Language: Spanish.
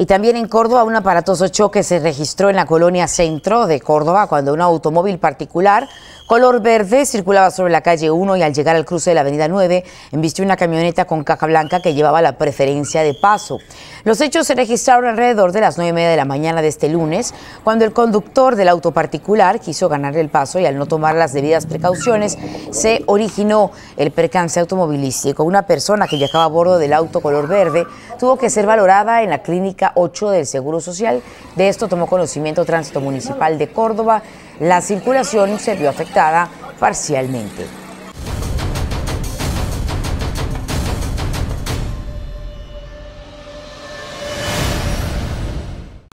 Y también en Córdoba un aparatoso choque se registró en la colonia centro de Córdoba cuando un automóvil particular color verde circulaba sobre la calle 1 y al llegar al cruce de la avenida 9 embistió una camioneta con caja blanca que llevaba la preferencia de paso. Los hechos se registraron alrededor de las 9 y media de la mañana de este lunes cuando el conductor del auto particular quiso ganar el paso y al no tomar las debidas precauciones se originó el percance automovilístico. Una persona que viajaba a bordo del auto color verde tuvo que ser valorada en la clínica 8 del Seguro Social. De esto tomó conocimiento Tránsito Municipal de Córdoba. La circulación se vio afectada parcialmente.